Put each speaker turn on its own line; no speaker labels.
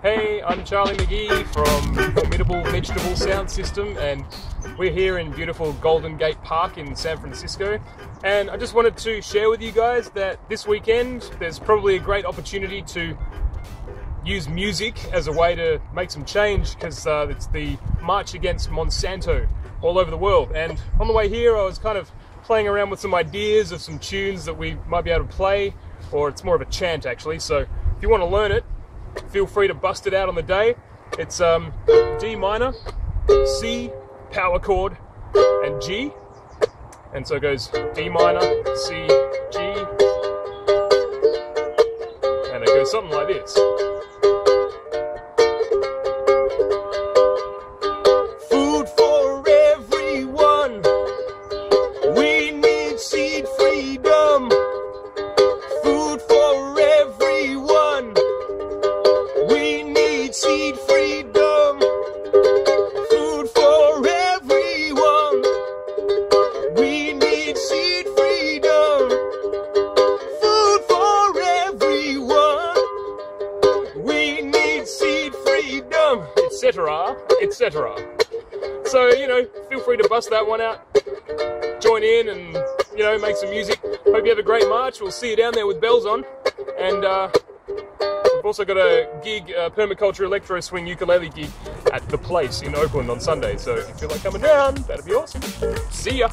Hey, I'm Charlie McGee from Formidable Vegetable Sound System, and we're here in beautiful Golden Gate Park in San Francisco. And I just wanted to share with you guys that this weekend there's probably a great opportunity to use music as a way to make some change because uh, it's the March Against Monsanto all over the world. And on the way here, I was kind of playing around with some ideas of some tunes that we might be able to play, or it's more of a chant actually. So if you want to learn it, feel free to bust it out on the day. It's um, D minor, C, power chord, and G. And so it goes D minor, C, G, and it goes something like this. Etc., etc. So, you know, feel free to bust that one out, join in and, you know, make some music. Hope you have a great March. We'll see you down there with bells on. And uh, we've also got a gig, uh, permaculture electro swing ukulele gig at The Place in Oakland on Sunday. So if you feel like coming down, that'd be awesome. See ya.